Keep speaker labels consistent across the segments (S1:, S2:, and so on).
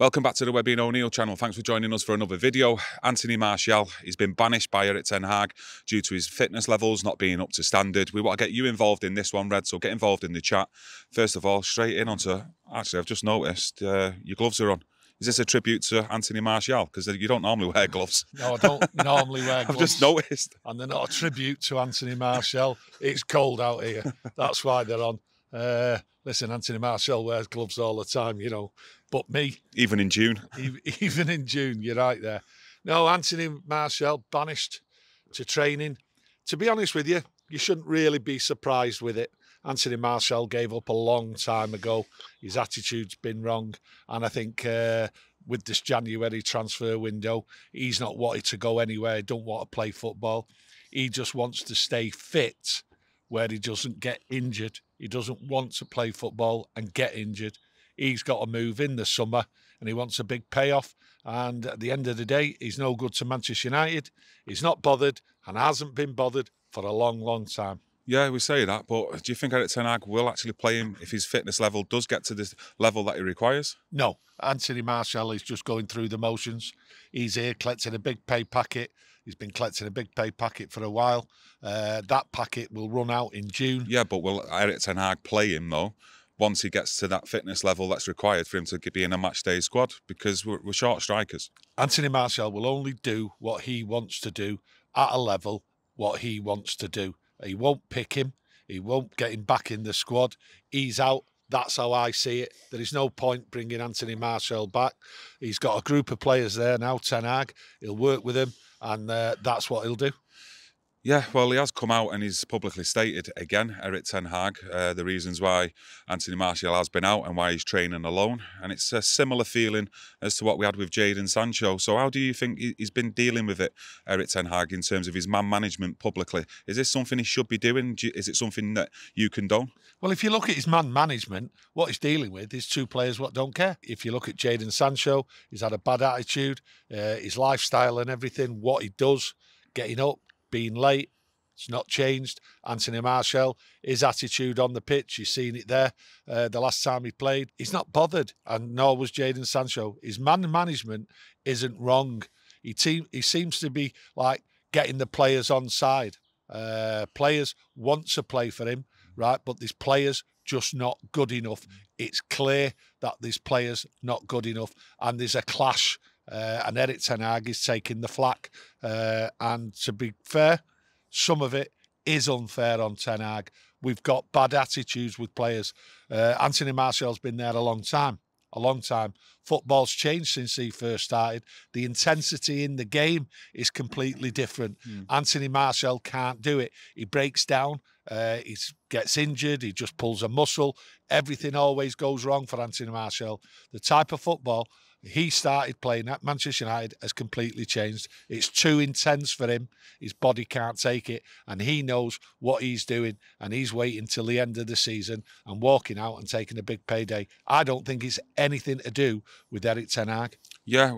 S1: Welcome back to the Webby and O'Neill channel. Thanks for joining us for another video. Anthony Martial, he's been banished by Erik Ten Hag due to his fitness levels not being up to standard. We want to get you involved in this one, Red, so get involved in the chat. First of all, straight in onto, actually, I've just noticed uh, your gloves are on. Is this a tribute to Anthony Martial? Because you don't normally wear gloves.
S2: No, I don't normally wear gloves.
S1: I've just noticed.
S2: And they're not a tribute to Anthony Martial. It's cold out here. That's why they're on. Uh, listen, Anthony Martial wears gloves all the time, you know. But me,
S1: even in June,
S2: even in June, you're right there. No, Anthony Martial banished to training. To be honest with you, you shouldn't really be surprised with it. Anthony Martial gave up a long time ago. His attitude's been wrong, and I think uh, with this January transfer window, he's not wanted to go anywhere. He don't want to play football. He just wants to stay fit, where he doesn't get injured. He doesn't want to play football and get injured. He's got to move in the summer, and he wants a big payoff. And at the end of the day, he's no good to Manchester United. He's not bothered and hasn't been bothered for a long, long time.
S1: Yeah, we say that, but do you think Erik Ten Hag will actually play him if his fitness level does get to this level that he requires?
S2: No, Anthony Martial is just going through the motions. He's here collecting a big pay packet. He's been collecting a big pay packet for a while. Uh, that packet will run out in June.
S1: Yeah, but will Erik Ten Hag play him though? Once he gets to that fitness level that's required for him to be in a match day squad, because we're, we're short strikers.
S2: Anthony Martial will only do what he wants to do at a level what he wants to do. He won't pick him. He won't get him back in the squad. He's out. That's how I see it. There is no point bringing Anthony Martial back. He's got a group of players there now, Ten Hag. He'll work with him, and uh, that's what he'll do.
S1: Yeah, well, he has come out and he's publicly stated again, Erik Ten Hag, uh, the reasons why Anthony Martial has been out and why he's training alone. And it's a similar feeling as to what we had with Jadon Sancho. So, how do you think he's been dealing with it, Erik Ten Hag, in terms of his man management publicly? Is this something he should be doing? Is it something that you condone?
S2: Well, if you look at his man management, what he's dealing with is two players what don't care. If you look at Jadon Sancho, he's had a bad attitude, uh, his lifestyle and everything, what he does, getting up, being late. It's not changed. Anthony Martial, his attitude on the pitch, you've seen it there. Uh, the last time he played, he's not bothered, and nor was Jadon Sancho. His man management isn't wrong. He he seems to be like getting the players on side. Uh, players want to play for him, right? But these players just not good enough. It's clear that these players not good enough, and there's a clash uh, and Erik Ten Hag is taking the flak. Uh, and to be fair, some of it is unfair on Ten Hag. We've got bad attitudes with players. Uh, Anthony Martial's been there a long time, a long time. Football's changed since he first started. The intensity in the game is completely different. Mm. Anthony Martial can't do it. He breaks down. Uh, he gets injured. He just pulls a muscle. Everything always goes wrong for Anthony Martial. The type of football he started playing at Manchester United has completely changed. It's too intense for him. His body can't take it, and he knows what he's doing, and he's waiting till the end of the season and walking out and taking a big payday. I don't think it's anything to do with Erik Ten Hag.
S1: Yeah.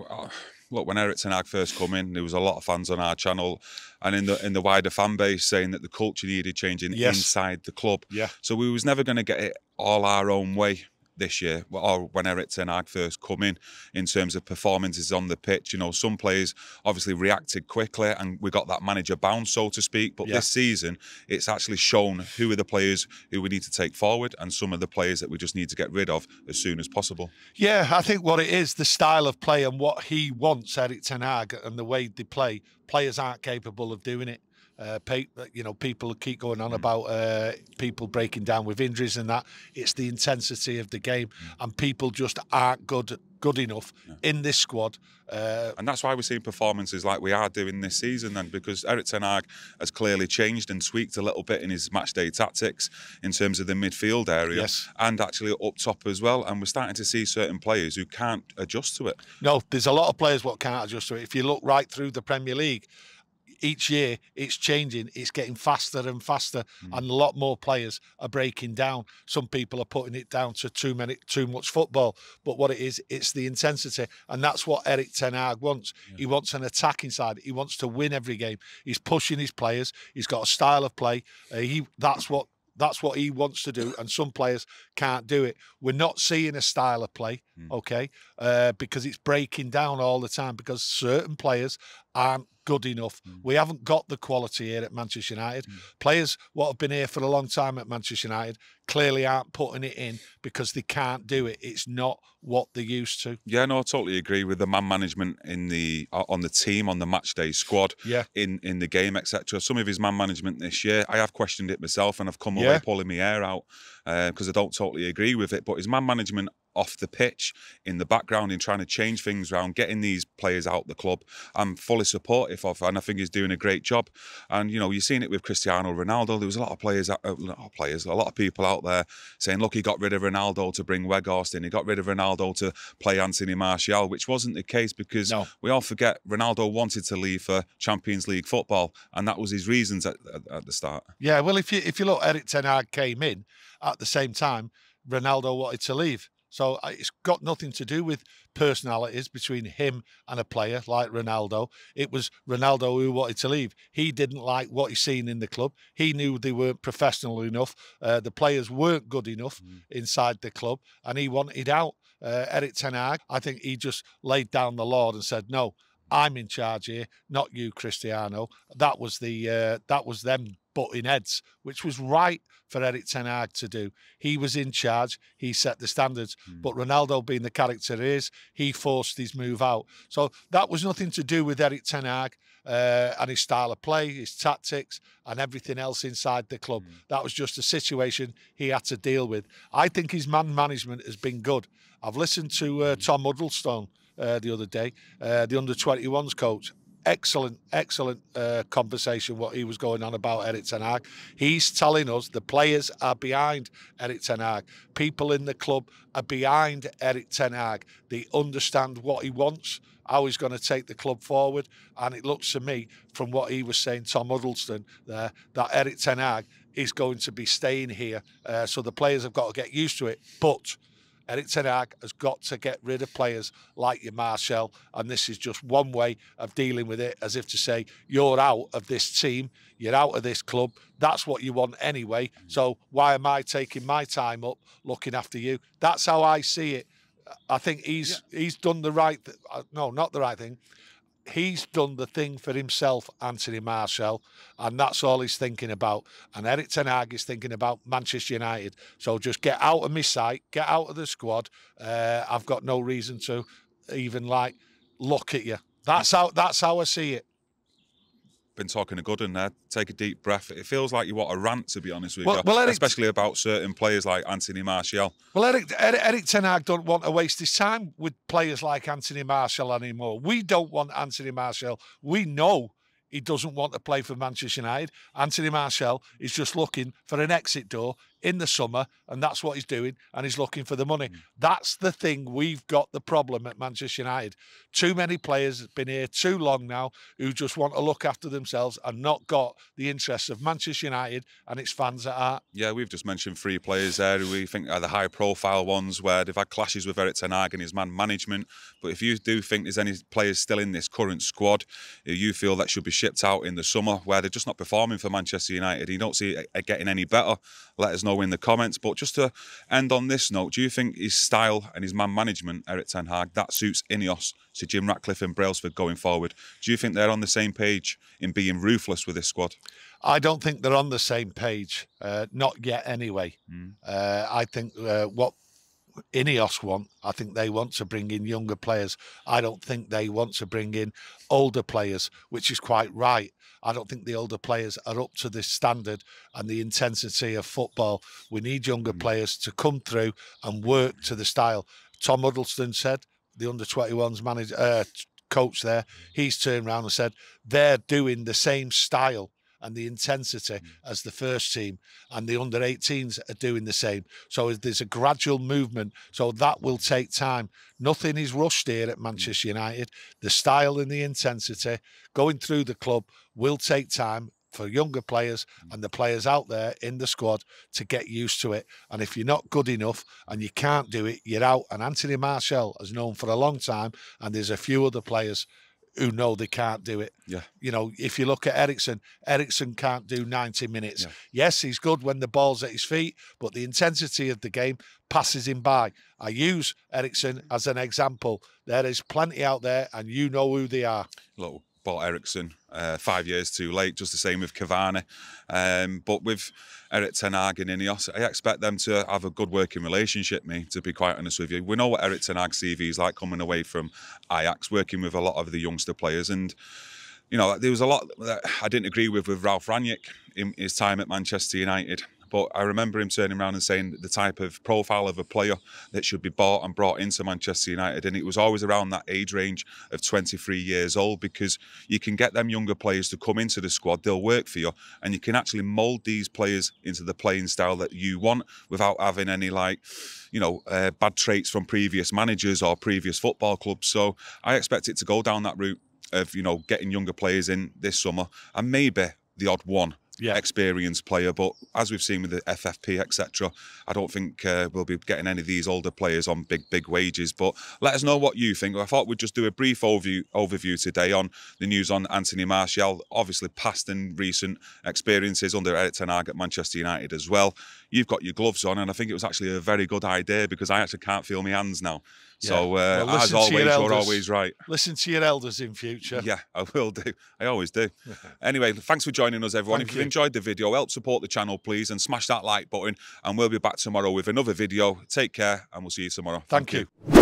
S1: Look, when Erik Ten Hag first came in, there was a lot of fans on our channel and in the in the wider fan base saying that the culture needed changing yes. inside the club.
S2: Yeah.
S1: So we was never going to get it all our own way this year, or when Erik Ten Hag first come in, in terms of performances on the pitch. You know, some players obviously reacted quickly, and we got that manager bounce, so to speak. But yeah. this season, it's actually shown who are the players who we need to take forward, and some of the players that we just need to get rid of as soon as possible.
S2: Yeah, I think what it is, the style of play and what he wants, Erik Ten Hag, and the way they play, players aren't capable of doing it. Uh, you know, people keep going on mm. about uh, people breaking down with injuries and that. It's the intensity of the game, mm. and people just aren't good good enough yeah. in this squad.
S1: Uh, and that's why we're seeing performances like we are doing this season, then, because Erik Ten Hag has clearly changed and tweaked a little bit in his match day tactics in terms of the midfield area
S2: yes.
S1: and actually up top as well. And we're starting to see certain players who can't adjust to it.
S2: No, there's a lot of players what can't adjust to it. If you look right through the Premier League, each year it's changing, it's getting faster and faster, mm. and a lot more players are breaking down. Some people are putting it down to too many, too much football. But what it is, it's the intensity, and that's what Erik Ten Hag wants. Yeah. He wants an attacking side. He wants to win every game. He's pushing his players. He's got a style of play. Uh, he that's what That's what he wants to do, and some players can't do it. We're not seeing a style of play,
S1: Mm.
S2: okay, uh, because it's breaking down all the time because certain players aren't good enough.
S1: Mm.
S2: We haven't got the quality here at Manchester United.
S1: Mm.
S2: Players what have been here for a long time at Manchester United clearly aren't putting it in because they can't do it. It's not what they're used to.
S1: Yeah, no, I totally agree with the man management in the uh, on the team, on the match day squad,
S2: Yeah.
S1: in in the game, etc. Some of his man management this year, I have questioned it myself, and I've come
S2: Yeah.
S1: away pulling my hair out because I don't totally agree with it. But his man management off the pitch, in the background, in trying to change things around, getting these players out the club, I'm fully supportive of, and I think he's doing a great job. And you know, you've seen it with Cristiano Ronaldo. There was a lot of players, uh, not of players, a lot of people out there saying, "Look, he got rid of Ronaldo to bring Weghorst in. He got rid of Ronaldo to play Anthony Martial," which wasn't the case because
S2: No.
S1: we all forget Ronaldo wanted to leave for Champions League football, and that was his reasons at, at, at the start.
S2: Yeah, well, if you if you look, Erik Ten Hag came in at the same time Ronaldo wanted to leave. So uh, it's got nothing to do with personalities between him and a player like Ronaldo. It was Ronaldo who wanted to leave. He didn't like what he seen in the club. He knew they weren't professional enough. Uh, the players weren't good enough
S1: Mm.
S2: inside the club, and he wanted out. Uh, Erik Ten Hag, I think he just laid down the law and said, "No, I'm in charge here, not you, Cristiano." That was the uh, that was them butting heads, which was right for Erik Ten Hag to do. He was in charge. He set the standards.
S1: Mm.
S2: But Ronaldo, being the character he is, he forced his move out. So that was nothing to do with Erik Ten Hag uh, and his style of play, his tactics, and everything else inside the club.
S1: Mm.
S2: That was just a situation he had to deal with. I think his man management has been good. I've listened to uh, Tom Huddlestone uh, the other day, uh, the under 21s coach. Excellent, excellent uh, conversation. What he was going on about Erik Ten Hag. He's telling us the players are behind Erik Ten Hag. People in the club are behind Erik Ten Hag. They understand what he wants, how he's going to take the club forward. And it looks to me, from what he was saying, Tom Huddlestone, there, that Erik Ten Hag is going to be staying here. Uh, so the players have got to get used to it. But Erik Ten Hag has got to get rid of players like your Martial, and this is just one way of dealing with it, as if to say you're out of this team, you're out of this club. That's what you want anyway. So why am I taking my time up looking after you? That's how I see it. I think he's he's done the right. Th- uh, no, not the right thing. He's done the thing for himself, Anthony Martial, and that's all he's thinking about. And Erik Ten Hag is thinking about Manchester United. So just get out of my sight, get out of the squad. Uh, I've got no reason to even like look at you. That's how that's how I see it.
S1: Been talking a good one there. Take a deep breath. It feels like you want a rant, to be honest with
S2: Well-
S1: you,
S2: well, Erik-
S1: especially about certain players like Anthony Martial.
S2: Well, Erik, Erik, Erik Ten Hag don't want to waste his time with players like Anthony Martial anymore. We don't want Anthony Martial. We know he doesn't want to play for Manchester United. Anthony Martial is just looking for an exit door in the summer, and that's what he's doing, and he's looking for the money. Hmm. That's the thing. We've got the problem at Manchester United. Too many players have been here too long now who just want to look after themselves and not got the interests of Manchester United and its fans at heart.
S1: Yeah, we've just mentioned three players there who we think are the high profile ones where they've had clashes with Erik Ten Hag and his man management. But if you do think there's any players still in this current squad who you feel that should be shipped out in the summer where they're just not performing for Manchester United, you don't see it getting any better, let us know in the comments. But just to end on this note, do you think his style and his man management, Erik Ten Hag, that suits Ineos to Jim Ratcliffe and Brailsford going forward? Do you think they're on the same page in being ruthless with this squad?
S2: I don't think they're on the same page, uh, not yet anyway.
S1: Mm.
S2: Uh, I think uh, what Ineos want, I think they want to bring in younger players. I don't think they want to bring in older players, which is quite right. I don't think the older players are up to this standard and the intensity of football. We need younger
S1: Mm.
S2: players to come through and work to the style. Tom Huddlestone said, the under 21s manager, uh, coach there, he's turned around and said they're doing the same style and the intensity mm. as the first team, and the under 18s are doing the same. So there's a gradual movement. So that will take time. Nothing is rushed here at mm. Manchester United. The style and the intensity going through the club will take time for younger players mm. and the players out there in the squad to get used to it. And if you're not good enough and you can't do it, you're out. And Anthony Martial has known for a long time, and there's a few other players who know they can't do it.
S1: Yeah.
S2: You know, if you look at Eriksen, Eriksen can't do 90 minutes.
S1: Yeah.
S2: Yes, he's good when the ball's at his feet, but the intensity of the game passes him by. I use Eriksen mm. as an example. There is plenty out there, and you know who they are.
S1: Look, bought Eriksen uh, five years too late, just the same with Cavani. Um, but with Erik Ten Hag and Ineos, I expect them to have a good working relationship, me, to be quite honest with you. We know what Erik Ten Hag CV is like coming away from Ajax, working with a lot of the youngster players. And, you know, there was a lot that I didn't agree with with Ralf Rangnick in his time at Manchester United. But I remember him turning around and saying the type of profile of a player that should be bought and brought into Manchester United. And it was always around that age range of 23 years old because you can get them younger players to come into the squad, they'll work for you, and you can actually mould these players into the playing style that you want without having any, like, you know, uh, bad traits from previous managers or previous football clubs. So I expect it to go down that route of, you know, getting younger players in this summer and maybe the odd one
S2: Yeah.
S1: experienced player. But as we've seen with the FFP, etc., I don't think uh, we'll be getting any of these older players on big, big wages. But let us know what you think. I thought we'd just do a brief overview overview today on the news on Anthony Martial. Obviously, past and recent experiences under Erik Ten Hag at Manchester United as well. You've got your gloves on, and I think it was actually a very good idea because I actually can't feel my hands now. So, uh,
S2: Well,
S1: as always,
S2: your
S1: you're always right.
S2: Listen to your elders in future.
S1: Yeah, I will do. I always do. Anyway, thanks for joining us, everyone.
S2: Thank
S1: if
S2: you.
S1: you've enjoyed the video, help support the channel, please, and smash that like button. And we'll be back tomorrow with another video. Take care, and we'll see you tomorrow.
S2: Thank you.